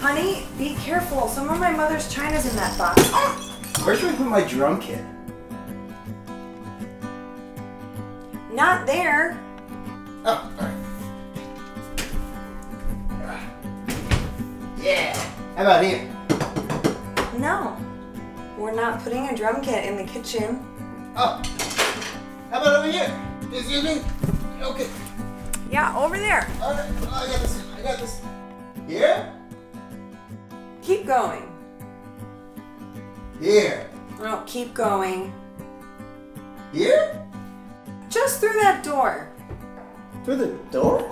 Honey, be careful. Some of my mother's china's in that box. Where should I put my drum kit? Not there. Oh, alright. Yeah. How about here? No. We're not putting a drum kit in the kitchen. Oh. How about over here? Excuse me? Okay. Yeah, over there. Alright. Oh, I got this. I got this. Here? Keep going. Here. No, keep going. Here? Just through that door. Through the door?